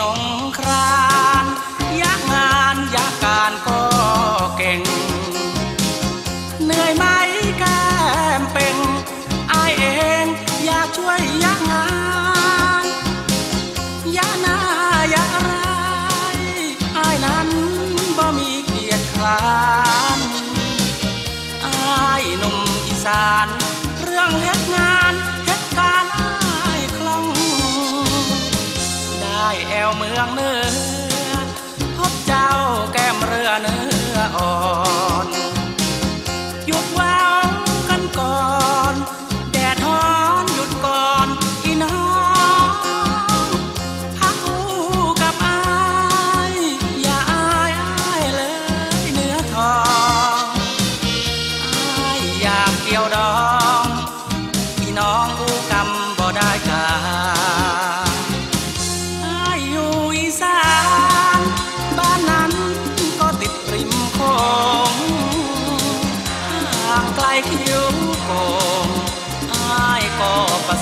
นองครานยากงานยากการก็ แอวเมืองเนื้อ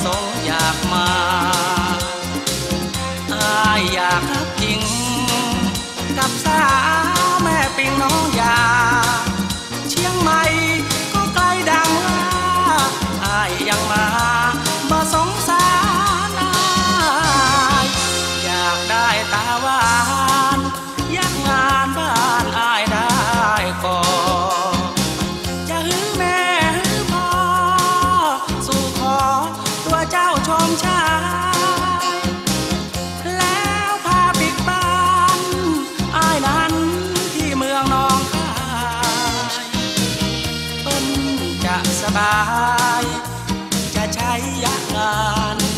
สอยากมาอายอยากรับจริง กับสาวแม่ปิงน้องยา เชียงใหม่ก็ใกล้ดังว่าอายยังมา สบาย จะใช้ยางาน